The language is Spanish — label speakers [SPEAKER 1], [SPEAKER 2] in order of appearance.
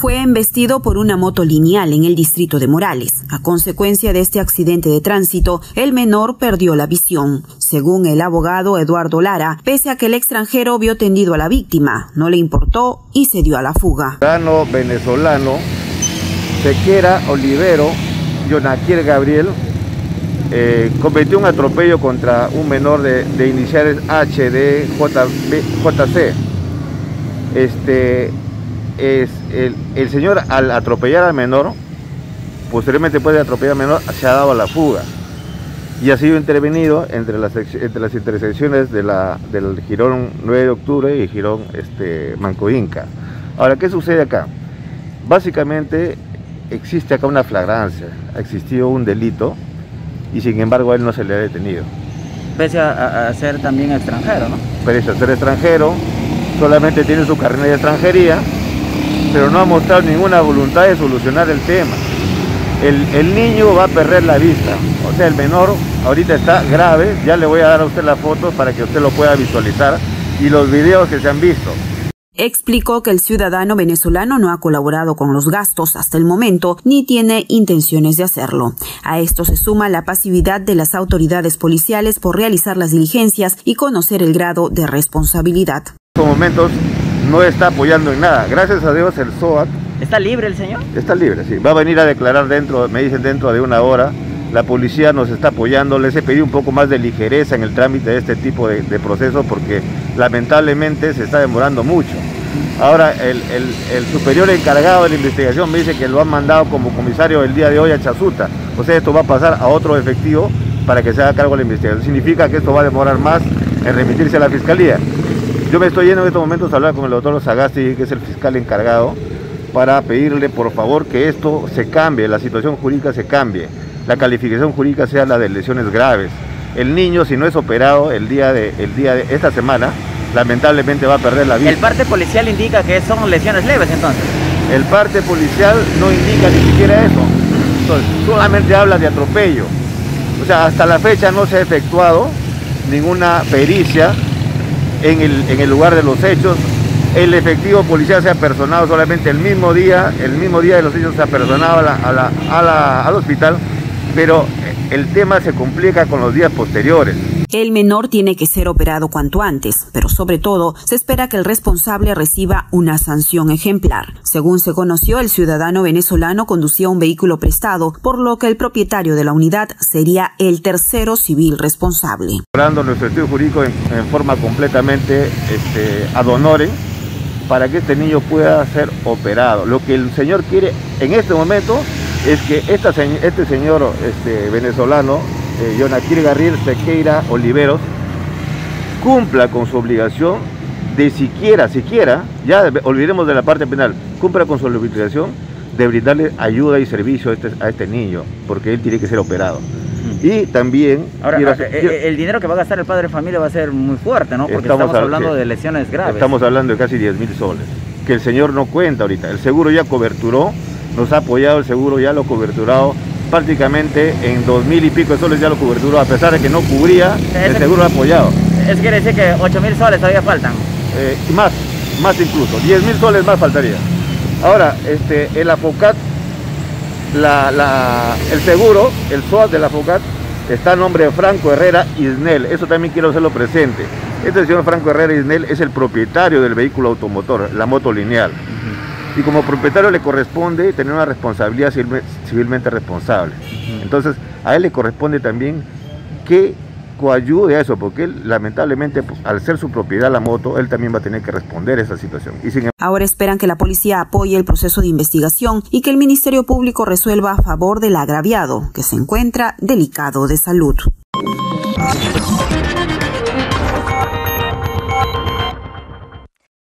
[SPEAKER 1] fue embestido por una moto lineal en el distrito de Morales. A consecuencia de este accidente de tránsito, el menor perdió la visión. Según el abogado Eduardo Lara, pese a que el extranjero vio tendido a la víctima, no le importó y se dio a la fuga.
[SPEAKER 2] Venezolano, Sequera Olivero, Yonaquier Gabriel, eh, cometió un atropello contra un menor de, de iniciales HD JC. Este, es el, el, señor al atropellar al menor, posteriormente puede atropellar al menor, se ha dado a la fuga y ha sido intervenido entre las, entre las intersecciones de la, del Girón 9 de octubre y Girón este, Manco Inca. Ahora, ¿qué sucede acá? Básicamente existe acá una flagrancia, ha existido un delito y sin embargo a él no se le ha detenido.
[SPEAKER 3] Pese a, a ser también extranjero, ¿no?
[SPEAKER 2] Pese a ser extranjero, solamente tiene su carrera de extranjería, pero no ha mostrado ninguna voluntad de solucionar el tema. El, el, niño va a perder la vista, o sea, el menor ahorita está grave, ya le voy a dar a usted la foto para que usted lo pueda visualizar y los videos que se han visto.
[SPEAKER 1] Explicó que el ciudadano venezolano no ha colaborado con los gastos hasta el momento ni tiene intenciones de hacerlo. A esto se suma la pasividad de las autoridades policiales por realizar las diligencias y conocer el grado de responsabilidad.
[SPEAKER 2] En estos momentos no está apoyando en nada. Gracias a Dios el SOAT...
[SPEAKER 3] ¿Está libre el señor?
[SPEAKER 2] Está libre, sí. Va a venir a declarar dentro, me dicen dentro de una hora. La policía nos está apoyando. Les he pedido un poco más de ligereza en el trámite de este tipo de, de procesos porque lamentablemente se está demorando mucho. Ahora el, el, el, superior encargado de la investigación me dice que lo han mandado como comisario el día de hoy a Chazuta. O sea, esto va a pasar a otro efectivo para que se haga cargo de la investigación. Significa que esto va a demorar más en remitirse a la fiscalía. Yo me estoy yendo en estos momentos a hablar con el doctor Sagasti, que es el fiscal encargado, para pedirle por favor que esto se cambie, la situación jurídica se cambie, la calificación jurídica sea la de lesiones graves. El niño, si no es operado el día de, el día de esta semana, lamentablemente va a perder la vida.
[SPEAKER 3] ¿El parte policial indica que son lesiones leves entonces?
[SPEAKER 2] El parte policial no indica ni siquiera eso. Entonces, solamente habla de atropello. O sea, hasta la fecha no se ha efectuado ninguna pericia en el, lugar de los hechos. El efectivo policial se ha personado solamente el mismo día, el mismo día de los hechos se ha personado a la, a la, a la, al hospital, pero el tema se complica con los días posteriores.
[SPEAKER 1] El menor tiene que ser operado cuanto antes, pero sobre todo se espera que el responsable reciba una sanción ejemplar. Según se conoció, el ciudadano venezolano conducía un vehículo prestado, por lo que el propietario de la unidad sería el tercero civil responsable.
[SPEAKER 2] Nuestro estudio jurídico en, en forma completamente este, ad honorem para que este niño pueda ser operado. Lo que el señor quiere en este momento es que esta, este señor este, venezolano eh, Yonaquir Garriel Sequeira Oliveros cumpla con su obligación de siquiera, siquiera, ya olvidemos de la parte penal, cumpla con su obligación de brindarle ayuda y servicio a este, a este niño, porque él tiene que ser operado. Y también...
[SPEAKER 3] Ahora, quiero, quiero, el dinero que va a gastar el padre de familia va a ser muy fuerte, ¿no? Porque estamos, estamos hablando de lesiones graves.
[SPEAKER 2] Estamos hablando de casi 10 mil soles, que el señor no cuenta ahorita. El seguro ya coberturó, nos ha apoyado el seguro, ya lo coberturado prácticamente en dos mil y pico de soles ya lo coberturó, a pesar de que no cubría, el seguro ha apoyado.
[SPEAKER 3] Eso quiere decir que 8 mil soles todavía faltan.
[SPEAKER 2] Eh, más, más incluso, 10 mil soles más faltaría. Ahora, este, el AFOCAT, la, la, el seguro, el SOAT del AFOCAT, está a nombre de Franco Herrera Isnel, eso también quiero hacerlo presente. Este señor Franco Herrera Isnel es el propietario del vehículo automotor, la moto lineal. Y como propietario le corresponde tener una responsabilidad civilmente responsable. Uh -huh. Entonces, a él le corresponde también que coayude a eso, porque él, lamentablemente, pues, al ser su propiedad la moto, él también va a tener que responder a esa situación. Y sin...
[SPEAKER 1] Ahora esperan que la policía apoye el proceso de investigación y que el Ministerio Público resuelva a favor del agraviado, que se encuentra delicado de salud.